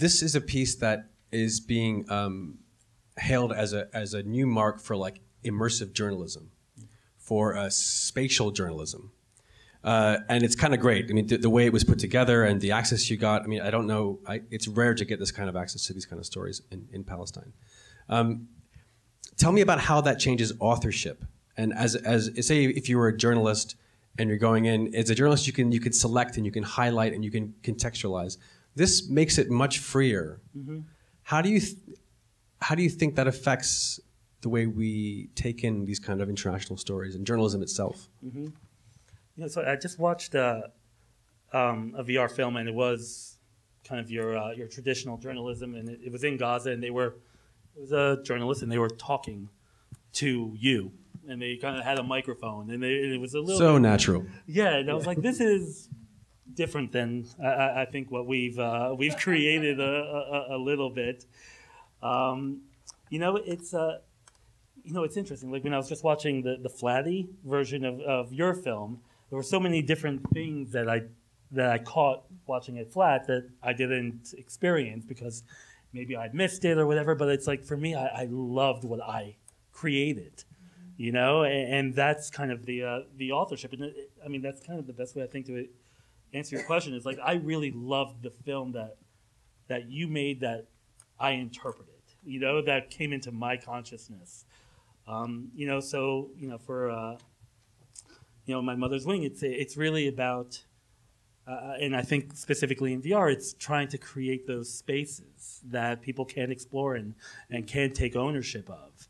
this is a piece that is being um, hailed as a as a new mark for like immersive journalism, for uh, spatial journalism. Uh, and it's kind of great. I mean, the, the, way it was put together and the access you got. I mean, I don't know. I, it's rare to get this kind of access to these kind of stories in, in Palestine. Um, tell me about how that changes authorship. And as, as say, if you were a journalist and you're going in as a journalist, you can you can select and you can highlight and you can contextualize. This makes it much freer. Mm-hmm. How do you th- how do you think that affects the way we take in these kind of international stories and journalism itself? Mm-hmm. You know, so I just watched uh, um, a VR film, and it was kind of your uh, your traditional journalism, and it, it, was in Gaza, and they were it was a journalist, and they were talking to you, and they kind of had a microphone, and, they, and it was a little so bit, natural. Yeah, and I was like, this is different than I, I think what we've uh, we've created a, a, a little bit. Um, you know, it's uh, you know, it's interesting. Like when I was just watching the the Flatty version of, of your film, there were so many different things that I that I caught watching it flat that I didn't experience because maybe I missed it or whatever. But it's like for me, I, I loved what I created, you know, and, and that's kind of the uh, the authorship. And it, I mean, that's kind of the best way I think to answer your question is like I really loved the film that that you made that I interpreted, you know, that came into my consciousness. Um, you know, so you know, for uh, you know, my mother's wing. It's it's really about, uh, and I think specifically in VR, it's trying to create those spaces that people can explore and and can take ownership of.